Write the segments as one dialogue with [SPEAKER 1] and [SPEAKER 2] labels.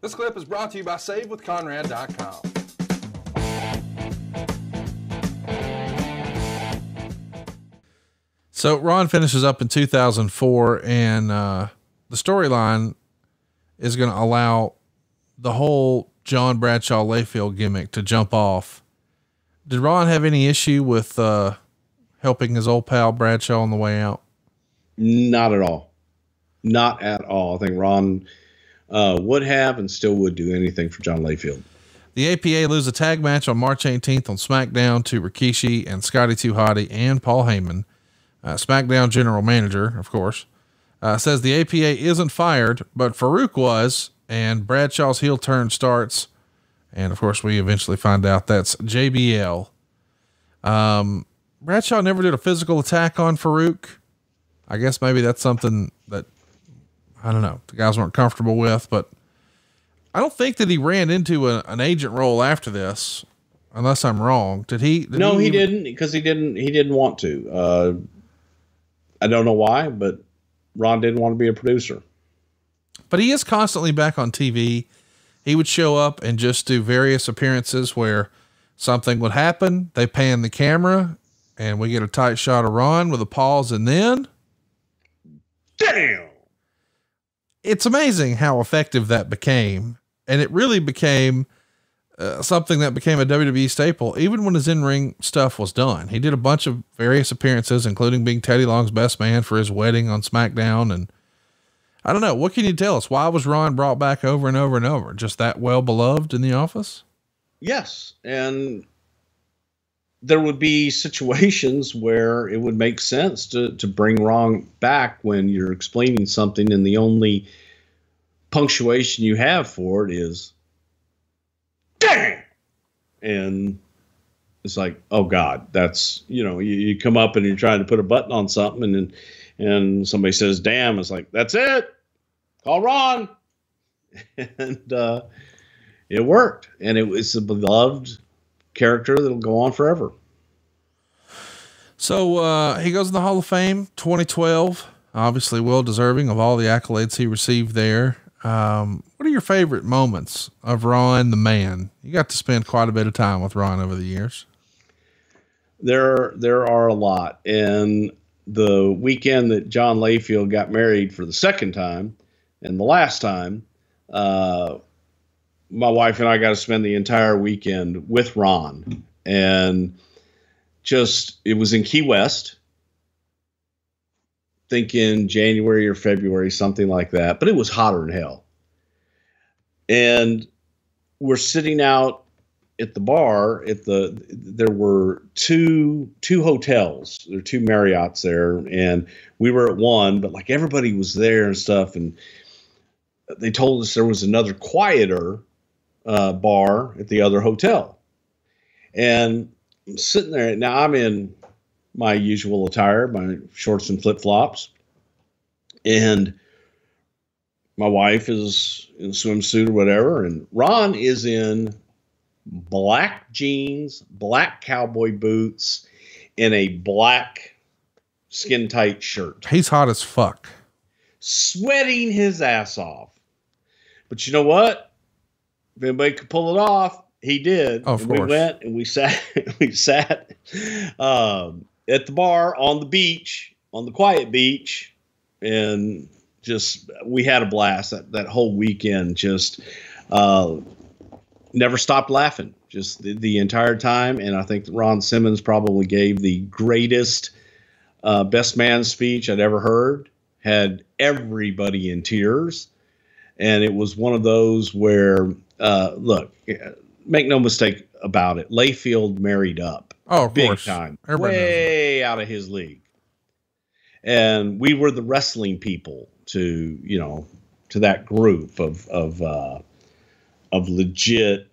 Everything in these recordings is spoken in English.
[SPEAKER 1] This clip is brought to you by SaveWithConrad.com.
[SPEAKER 2] So Ron finishes up in 2004, and uh, the storyline is going to allow the whole John Bradshaw Layfield gimmick to jump off. Did Ron have any issue with uh, helping his old pal Bradshaw on the way out?
[SPEAKER 3] Not at all. Not at all. I think Ron uh, would have and still would do anything for John Layfield.
[SPEAKER 2] The APA lose a tag match on March 18th on SmackDown to Rikishi and Scotty 2 Hotty and Paul Heyman. Uh, SmackDown general manager, of course, uh, says the APA isn't fired, but Farouk was, and Bradshaw's heel turn starts. And of course, we eventually find out that's JBL. Um, Bradshaw never did a physical attack on Farouk. I guess maybe that's something that I don't know the guys weren't comfortable with, but I don't think that he ran into a, an agent role after this, unless I'm wrong. Did he? Did
[SPEAKER 3] no, he,
[SPEAKER 2] even-
[SPEAKER 3] didn't because he didn't. He didn't want to. Uh, I don't know why, but Ron didn't want to be a producer.
[SPEAKER 2] But he is constantly back on TV. He would show up and just do various appearances where something would happen. They pan the camera and we get a tight shot of Ron with a pause and then
[SPEAKER 3] Damn.
[SPEAKER 2] It's amazing how effective that became. And it really became uh, something that became a WWE staple, even when his in ring stuff was done. He did a bunch of various appearances, including being Teddy Long's best man for his wedding on SmackDown. And I don't know. What can you tell us? Why was Ron brought back over and over and over? Just that well beloved in the office?
[SPEAKER 3] Yes, and there would be situations where it would make sense to to bring Ron back when you're explaining something, and the only punctuation you have for it is "damn," and it's like, oh God, that's you know, you, you come up and you're trying to put a button on something, and then and somebody says "damn," it's like that's it, call Ron, and uh, it worked, and it was a beloved character that'll go on forever.
[SPEAKER 2] So uh, he goes in the Hall of Fame 2012. Obviously, well deserving of all the accolades he received there. Um, what are your favorite moments of Ron the man? You got to spend quite a bit of time with Ron over the years.
[SPEAKER 3] There, there are a lot, and the weekend that John Layfield got married for the second time, and the last time, uh, my wife and I got to spend the entire weekend with Ron, and just it was in Key West. Thinking January or February, something like that, but it was hotter than hell. And we're sitting out at the bar at the there were two two hotels. There were two marriotts there. And we were at one but like everybody was there and stuff. And they told us there was another quieter uh, bar at the other hotel and i'm sitting there now i'm in my usual attire my shorts and flip-flops and my wife is in a swimsuit or whatever and ron is in black jeans, black cowboy boots, and a black skin tight shirt,
[SPEAKER 2] He's hot as fuck.
[SPEAKER 3] sweating his ass off. But you know what? If anybody could pull it off, he did.
[SPEAKER 2] Of
[SPEAKER 3] and we went and we sat we sat um, at the bar on the beach, on the quiet beach, and just we had a blast that, that whole weekend just uh, never stopped laughing just the, the entire time. And i think ron simmons probably gave the greatest uh, best man speech i'd ever heard had everybody in tears. And it was one of those where uh, look make no mistake about it layfield married up
[SPEAKER 2] Oh, of
[SPEAKER 3] big
[SPEAKER 2] course.
[SPEAKER 3] time,
[SPEAKER 2] Everybody
[SPEAKER 3] way out of his league. And we were the wrestling people to you know to that group of of uh, of legit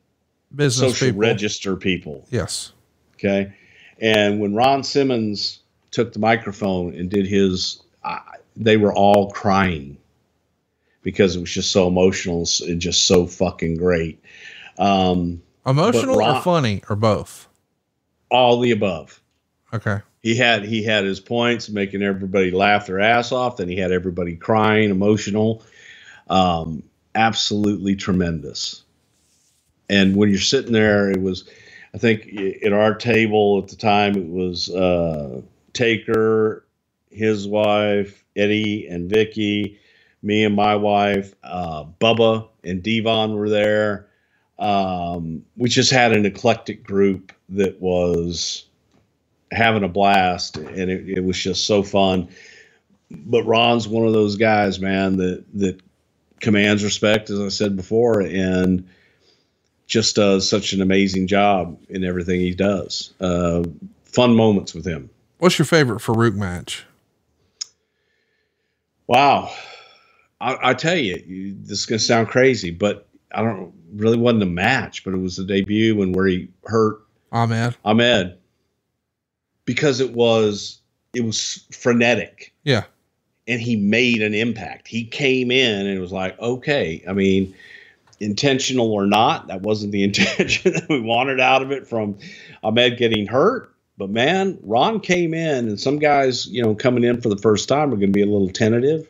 [SPEAKER 2] Business
[SPEAKER 3] social
[SPEAKER 2] people.
[SPEAKER 3] register people.
[SPEAKER 2] Yes.
[SPEAKER 3] Okay, and when Ron Simmons took the microphone and did his, I they were all crying because it was just so emotional and just so fucking great. Um,
[SPEAKER 2] Emotional or funny or both?
[SPEAKER 3] all the above.
[SPEAKER 2] Okay.
[SPEAKER 3] he had he had his points making everybody laugh their ass off then he had everybody crying emotional um absolutely tremendous. And when you're sitting there, it was, I think at our table at the time, it was uh, Taker, his wife, Eddie, and Vicky, me and my wife, uh, Bubba and Devon were there. Um, we just had an eclectic group that was having a blast, and it, it was just so fun. But Ron's one of those guys, man, that that commands respect, as I said before, and just does such an amazing job in everything he does. Uh, fun moments with him.
[SPEAKER 4] What's your favorite Farouk match?
[SPEAKER 3] Wow. I, I tell you, you, this is going to sound crazy, but I don't really wasn't a match, but it was the debut and where he hurt
[SPEAKER 4] Ahmed.
[SPEAKER 3] Ahmed because it was it was frenetic.
[SPEAKER 4] Yeah.
[SPEAKER 3] And he made an impact. He came in and it was like, okay, I mean, intentional or not, that wasn't the intention that we wanted out of it from Ahmed getting hurt. But man, Ron came in, and some guys, you know, coming in for the first time are going to be a little tentative.